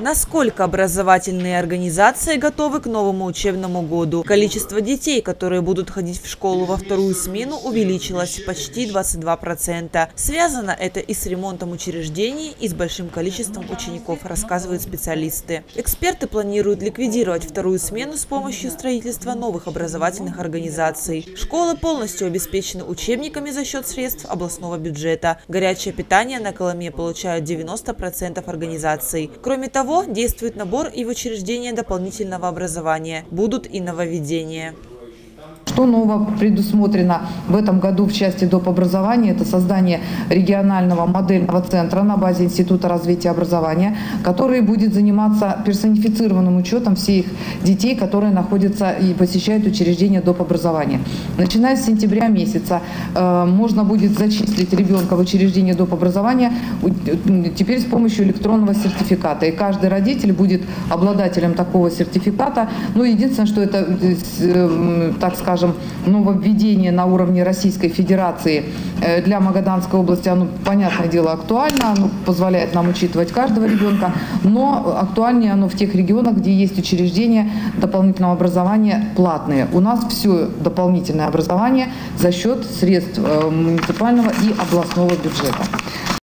Насколько образовательные организации готовы к новому учебному году? Количество детей, которые будут ходить в школу во вторую смену, увеличилось почти 22%. Связано это и с ремонтом учреждений, и с большим количеством учеников, рассказывают специалисты. Эксперты планируют ликвидировать вторую смену с помощью строительства новых образовательных организаций. Школы полностью обеспечены учебниками за счет средств областного бюджета. Горячее питание на Коломе получают 90% организаций. Кроме того, того, действует набор и в учреждения дополнительного образования. Будут и нововведения. Что нового предусмотрено в этом году в части доп. образования? Это создание регионального модельного центра на базе Института развития образования, который будет заниматься персонифицированным учетом всех детей, которые находятся и посещают учреждения доп. образования. Начиная с сентября месяца э, можно будет зачислить ребенка в учреждение доп. образования теперь с помощью электронного сертификата. И каждый родитель будет обладателем такого сертификата. Ну, единственное, что это, э, так скажем, скажем, нововведение на уровне Российской Федерации э, для Магаданской области, оно, понятное дело, актуально, оно позволяет нам учитывать каждого ребенка, но актуальнее оно в тех регионах, где есть учреждения дополнительного образования платные. У нас все дополнительное образование за счет средств э, муниципального и областного бюджета.